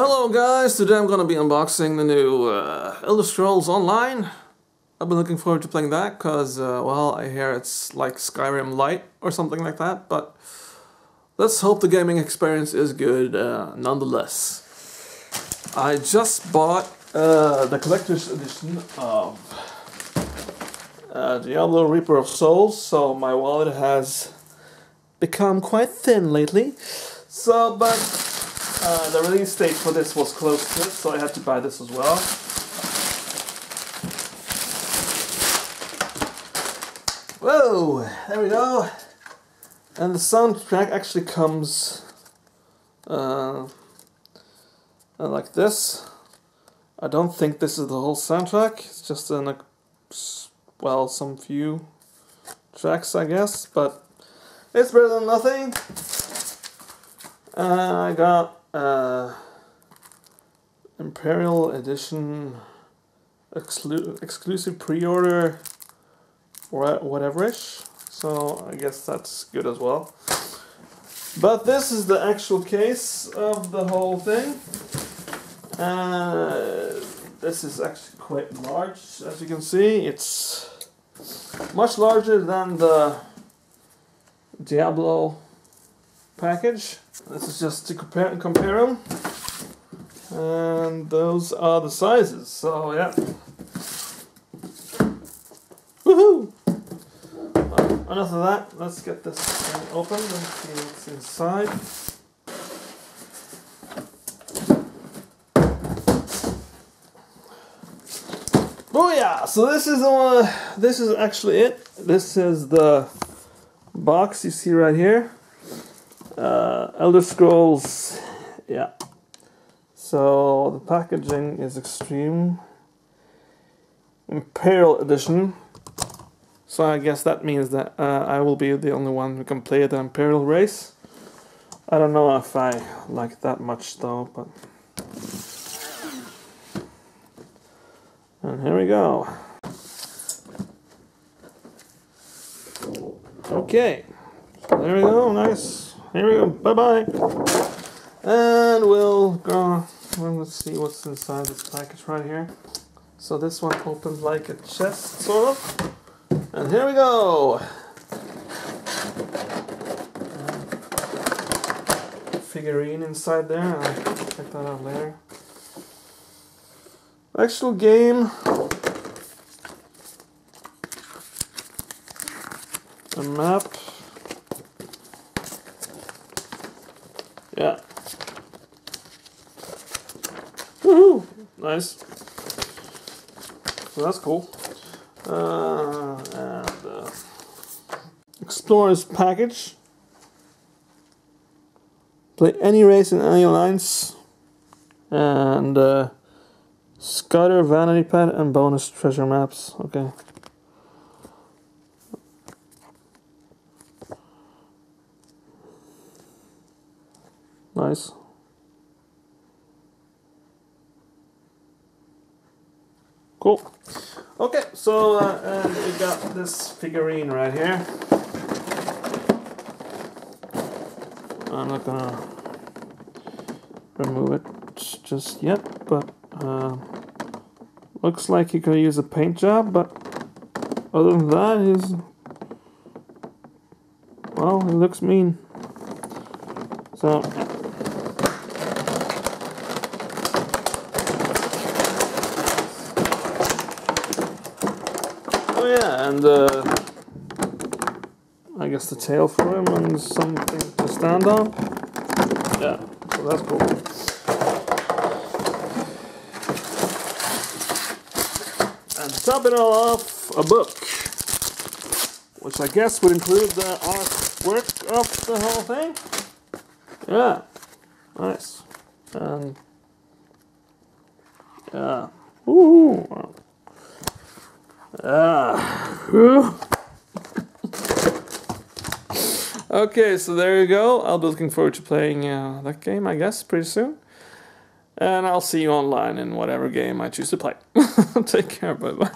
Hello guys, today I'm gonna be unboxing the new uh, Elder Scrolls Online. I've been looking forward to playing that because, uh, well, I hear it's like Skyrim Lite or something like that, but let's hope the gaming experience is good uh, nonetheless. I just bought uh, the collector's edition of uh, Diablo Reaper of Souls, so my wallet has become quite thin lately. So, but uh, the release date for this was close to it, so I had to buy this as well. Whoa, there we go. And the soundtrack actually comes uh, uh, like this. I don't think this is the whole soundtrack. It's just a, well, some few tracks, I guess, but it's better than nothing. Uh, I got uh, Imperial Edition exclu exclusive pre-order whatever-ish. So I guess that's good as well. But this is the actual case of the whole thing. Uh, this is actually quite large, as you can see. It's much larger than the Diablo package. This is just to compare, compare them. And those are the sizes, so yeah. Woohoo! Uh, enough of that, let's get this thing open and see what's inside. Oh yeah, so this is the one, this is actually it. This is the box you see right here uh, Elder Scrolls, yeah. So the packaging is extreme. Imperial Edition. So I guess that means that uh, I will be the only one who can play the Imperial race. I don't know if I like that much though, but... And here we go. Okay, there we go, nice. Here we go. Bye bye. And we'll go. Let's see what's inside this package right here. So this one opens like a chest, sort of. And here we go. figurine inside there. I'll check that out later. Actual game. A map. Yeah. Woohoo! Nice. So that's cool. Uh, and uh, Explorers package. Play any race in any alliance. And uh, Scuttler vanity pad and bonus treasure maps. Okay. Nice. Cool. Okay, so uh, we got this figurine right here. I'm not gonna remove it just yet, but uh, looks like he could use a paint job, but other than that, he's well, he looks mean. So yeah, and uh, I guess the tail for him and something to stand on. Yeah, so that's cool. And to top it all off, a book, which I guess would include the artwork of the whole thing. Yeah, nice. And yeah, ooh. Ah. okay, so there you go. I'll be looking forward to playing uh, that game, I guess, pretty soon. And I'll see you online in whatever game I choose to play. Take care, bye bye.